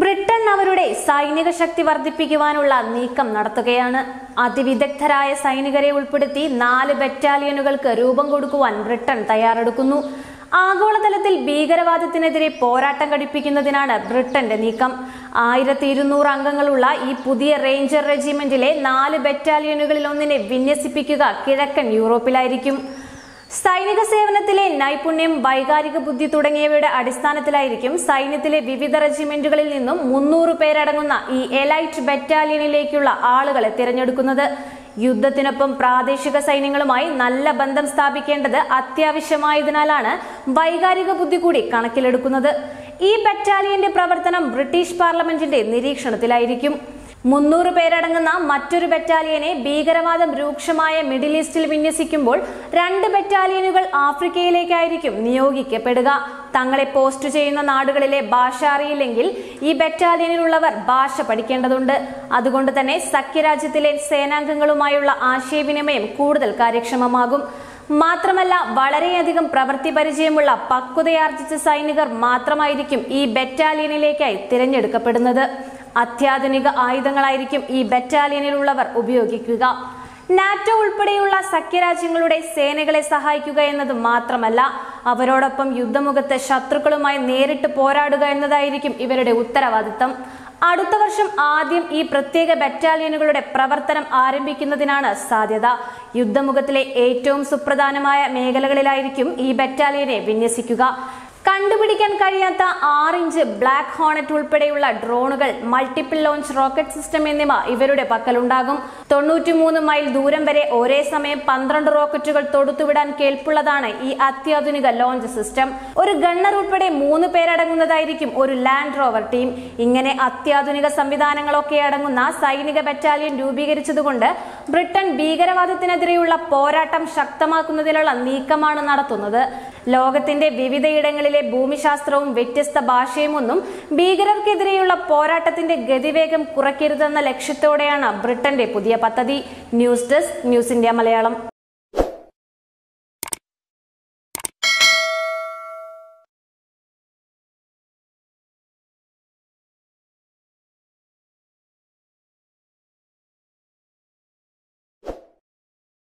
Britain അവരുടെ സൈനിക ശക്തി വർദ്ധിപ്പിക്കുവാനുള്ള നീക്കം നടത്തുകയാണ്. അതിവിദഗ്ധരായ സൈനികരെ ഉൾപ്പെടുത്തി നാല് ബറ്റാലിയനുകൾക്ക് രൂപം കൊടുക്കുവാൻ ബ്രിട്ടൻ തയ്യാറെടുക്കുന്നു. ആഗോളതലത്തിൽ ഭീകരവാദത്തിനെതിരെ പോരാട്ടം ഘടിപ്പിക്കുന്നതിനാണ് ബ്രിട്ടന്റെ നീക്കം. ആയിരത്തി ഇരുന്നൂറ് അംഗങ്ങളുള്ള ഈ പുതിയ റേഞ്ചർ റെജിമെന്റിലെ നാല് ബറ്റാലിയനുകളിൽ ഒന്നിനെ വിന്യസിപ്പിക്കുക കിഴക്കൻ യൂറോപ്പിലായിരിക്കും. സൈനിക സേവനത്തിലെ നൈപുണ്യം വൈകാരിക ബുദ്ധി തുടങ്ങിയവയുടെ അടിസ്ഥാനത്തിലായിരിക്കും സൈന്യത്തിലെ വിവിധ റെജിമെന്റുകളിൽ നിന്നും മുന്നൂറ് പേരടങ്ങുന്ന ഈ എലൈറ്റ് ബറ്റാലിയനിലേക്കുള്ള ആളുകളെ തിരഞ്ഞെടുക്കുന്നത്. യുദ്ധത്തിനൊപ്പം പ്രാദേശിക സൈന്യങ്ങളുമായി നല്ല ബന്ധം സ്ഥാപിക്കേണ്ടത് അത്യാവശ്യമായതിനാലാണ് വൈകാരിക ബുദ്ധി കൂടി കണക്കിലെടുക്കുന്നത്. ഈ ബറ്റാലിയന്റെ പ്രവർത്തനം ബ്രിട്ടീഷ് പാർലമെന്റിന്റെ നിരീക്ഷണത്തിലായിരിക്കും. മുന്നൂറ് പേരടങ്ങുന്ന മറ്റൊരു ബറ്റാലിയനെ ഭീകരവാദം രൂക്ഷമായ മിഡിൽ ഈസ്റ്റിൽ വിന്യസിക്കുമ്പോൾ രണ്ട് ബറ്റാലിയനുകൾ ആഫ്രിക്കയിലേക്കായിരിക്കും നിയോഗിക്കപ്പെടുക. തങ്ങളെ പോസ്റ്റ് ചെയ്യുന്ന നാടുകളിലെ ഭാഷ അറിയില്ലെങ്കിൽ ഈ ബറ്റാലിയനിലുള്ളവർ ഭാഷ പഠിക്കേണ്ടതുണ്ട്. അതുകൊണ്ട് തന്നെ സഖ്യരാജ്യത്തിലെ സേനാംഗങ്ങളുമായുള്ള ആശയവിനിമയം കൂടുതൽ കാര്യക്ഷമമാകും. മാത്രമല്ല വളരെയധികം പ്രവൃത്തി പരിചയമുള്ള പക്വതയാർജിച്ച സൈനികർ മാത്രമായിരിക്കും ഈ ബറ്റാലിയനിലേക്കായി തിരഞ്ഞെടുക്കപ്പെടുന്നത്. അത്യാധുനിക ആയുധങ്ങളായിരിക്കും ഈ ബറ്റാലിയനിലുള്ളവർ ഉപയോഗിക്കുക. നാറ്റോ ഉൾപ്പെടെയുള്ള സഖ്യരാജ്യങ്ങളുടെ സേനകളെ സഹായിക്കുക എന്നത് മാത്രമല്ല അവരോടൊപ്പം യുദ്ധമുഖത്ത് ശത്രുക്കളുമായി നേരിട്ട് പോരാടുക എന്നതായിരിക്കും ഇവരുടെ ഉത്തരവാദിത്തം. അടുത്ത വർഷം ആദ്യം ഈ പ്രത്യേക ബറ്റാലിയനുകളുടെ പ്രവർത്തനം ആരംഭിക്കുന്നതിനാണ് സാധ്യത. യുദ്ധമുഖത്തിലെ ഏറ്റവും സുപ്രധാനമായ മേഖലകളിലായിരിക്കും ഈ ബറ്റാലിയനെ വിന്യസിക്കുക. കണ്ടുപിടിക്കാൻ കഴിയാത്ത ആറ് ഇഞ്ച് ബ്ലാക്ക് ഹോണറ്റ് ഉൾപ്പെടെയുള്ള ഡ്രോണുകൾ മൾട്ടിപ്പിൾ ലോഞ്ച് റോക്കറ്റ് സിസ്റ്റം എന്നിവ ഇവരുടെ പക്കലുണ്ടാകും. തൊണ്ണൂറ്റിമൂന്ന് മൈൽ ദൂരം വരെ ഒരേ സമയം പന്ത്രണ്ട് റോക്കറ്റുകൾ തൊടുത്തുവിടാൻ കേൾപ്പുള്ളതാണ് ഈ അത്യാധുനിക ലോഞ്ച് സിസ്റ്റം. ഒരു ഗണ്ണർ ഉൾപ്പെടെ മൂന്ന് പേരടങ്ങുന്നതായിരിക്കും ഒരു ലാൻഡ് റോവർ ടീം. ഇങ്ങനെ അത്യാധുനിക സംവിധാനങ്ങളൊക്കെ അടങ്ങുന്ന സൈനിക ബറ്റാലിയൻ രൂപീകരിച്ചതുകൊണ്ട് ബ്രിട്ടൻ ഭീകരവാദത്തിനെതിരെയുള്ള പോരാട്ടം ശക്തമാക്കുന്നതിനുള്ള നീക്കമാണ് നടത്തുന്നത്. ലോകത്തിന്റെ വിവിധയിടങ്ങളിലെ ഭൂമിശാസ്ത്രവും വ്യത്യസ്ത ഭാഷയും ഒന്നും ഭീകരർക്കെതിരെയുള്ള പോരാട്ടത്തിന്റെ ഗതിവേഗം കുറയ്ക്കരുതെന്ന ലക്ഷ്യത്തോടെയാണ് ബ്രിട്ടന്റെ പുതിയ പദ്ധതി. News desk news India Malayalam.